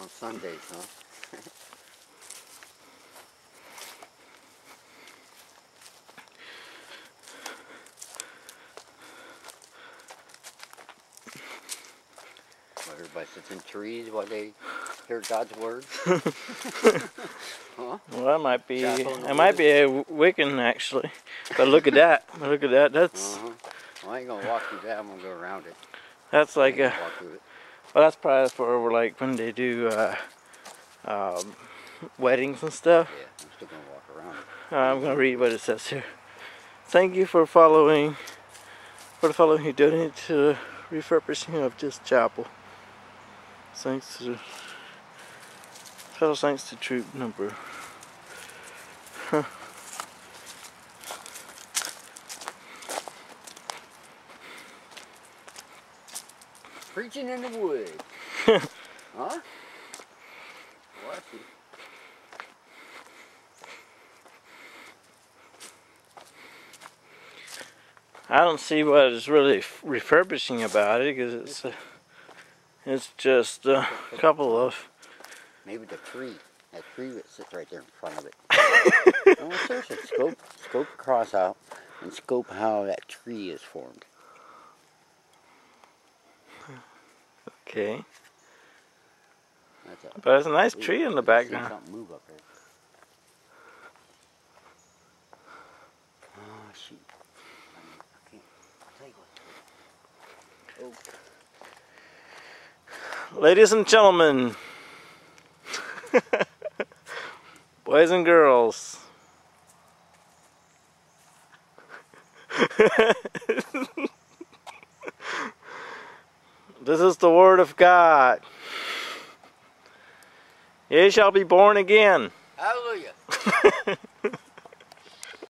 On Sundays, huh? Well, everybody sits in trees while they hear God's word. huh? Well, that might be Chapel in the that might be a Wiccan actually. But look at that. Look at that. That's Uh-huh. Well, I ain't gonna walk through that. I'm gonna go around it. that's like a gonna walk through it. well, that's probably for like when they do uh, um, weddings and stuff. Yeah, I'm still gonna walk around. Uh, I'm gonna read what it says here. Thank you for following for the following who donated to the refurbishing of this chapel. Thanks to special thanks to troop number. Huh. Preaching in the wood. huh? What? I don't see what is really refurbishing about it because it's uh, it's just uh, a couple of Maybe the tree. That tree that sits right there in front of it. no, seriously, scope, scope across out and scope how that tree is formed. Okay, That's a, but there's a nice tree in the background. Something move up there. Oh ah, shoot! I can't. I'll tell you what. Oh, Ladies and gentlemen, boys and girls. This is the word of God. Ye shall be born again. Hallelujah.